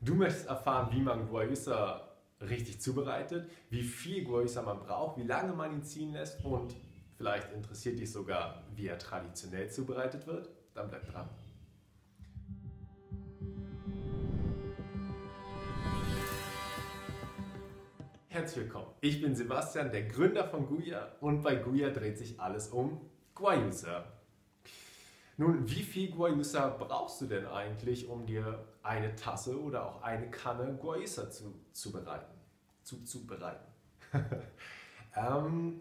Du möchtest erfahren, wie man Guayusa richtig zubereitet, wie viel Guayusa man braucht, wie lange man ihn ziehen lässt und vielleicht interessiert dich sogar, wie er traditionell zubereitet wird? Dann bleib dran. Herzlich willkommen. Ich bin Sebastian, der Gründer von Guya und bei Guya dreht sich alles um Guayusa. Nun, wie viel Guayusa brauchst du denn eigentlich, um dir eine Tasse oder auch eine Kanne Guayusa zu, zu bereiten? Ähm,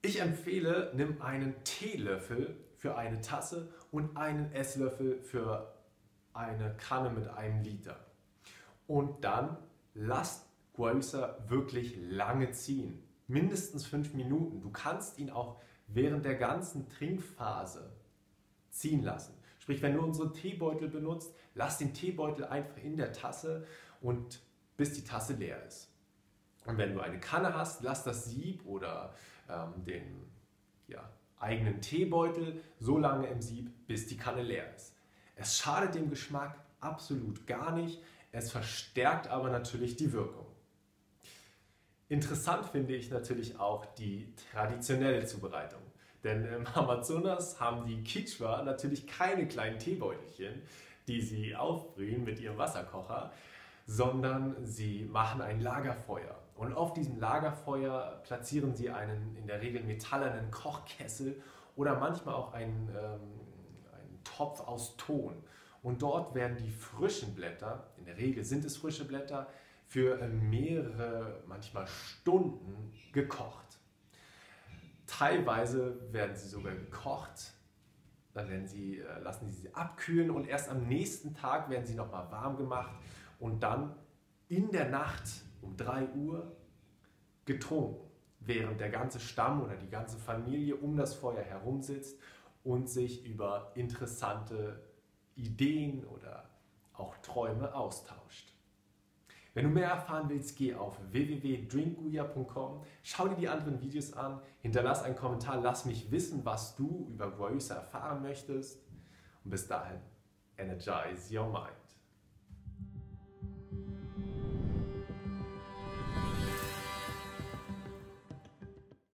ich empfehle, nimm einen Teelöffel für eine Tasse und einen Esslöffel für eine Kanne mit einem Liter. Und dann lass Guayusa wirklich lange ziehen. Mindestens fünf Minuten. Du kannst ihn auch während der ganzen Trinkphase ziehen lassen. Sprich, wenn du unseren Teebeutel benutzt, lass den Teebeutel einfach in der Tasse und bis die Tasse leer ist. Und wenn du eine Kanne hast, lass das Sieb oder ähm, den ja, eigenen Teebeutel so lange im Sieb, bis die Kanne leer ist. Es schadet dem Geschmack absolut gar nicht, es verstärkt aber natürlich die Wirkung. Interessant finde ich natürlich auch die traditionelle Zubereitung. Denn im Amazonas haben die Kichwa natürlich keine kleinen Teebeutelchen, die sie aufbrühen mit ihrem Wasserkocher, sondern sie machen ein Lagerfeuer. Und auf diesem Lagerfeuer platzieren sie einen in der Regel metallenen Kochkessel oder manchmal auch einen, ähm, einen Topf aus Ton. Und dort werden die frischen Blätter, in der Regel sind es frische Blätter, für mehrere, manchmal Stunden gekocht. Teilweise werden sie sogar gekocht, dann sie, äh, lassen sie sie abkühlen und erst am nächsten Tag werden sie nochmal warm gemacht und dann in der Nacht um 3 Uhr getrunken, während der ganze Stamm oder die ganze Familie um das Feuer herum sitzt und sich über interessante Ideen oder auch Träume austauscht. Wenn du mehr erfahren willst, geh auf www.drinkguya.com, schau dir die anderen Videos an, hinterlass einen Kommentar, lass mich wissen, was du über Guayusa erfahren möchtest. Und bis dahin, energize your mind.